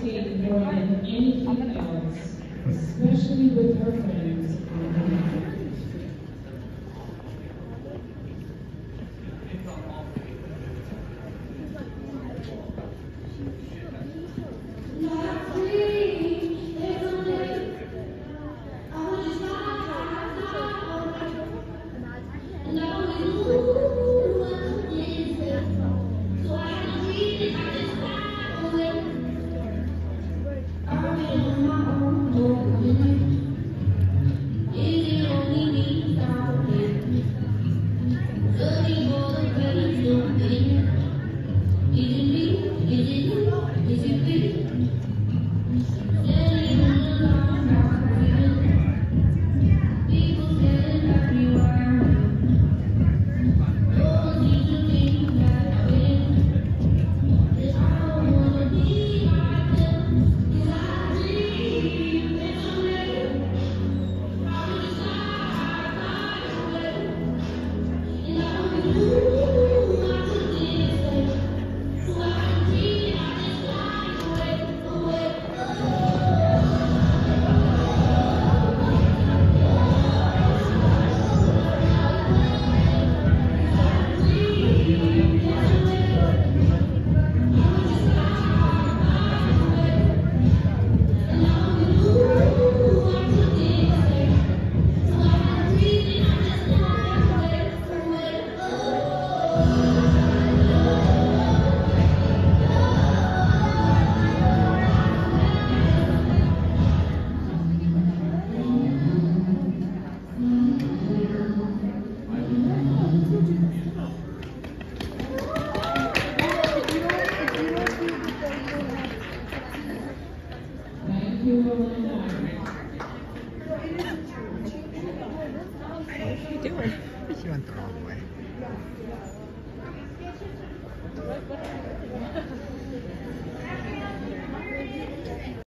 state more than anything else, especially with her friends. Teşekkür ederim. Thank you, Melinda. What are you doing? She went the wrong way.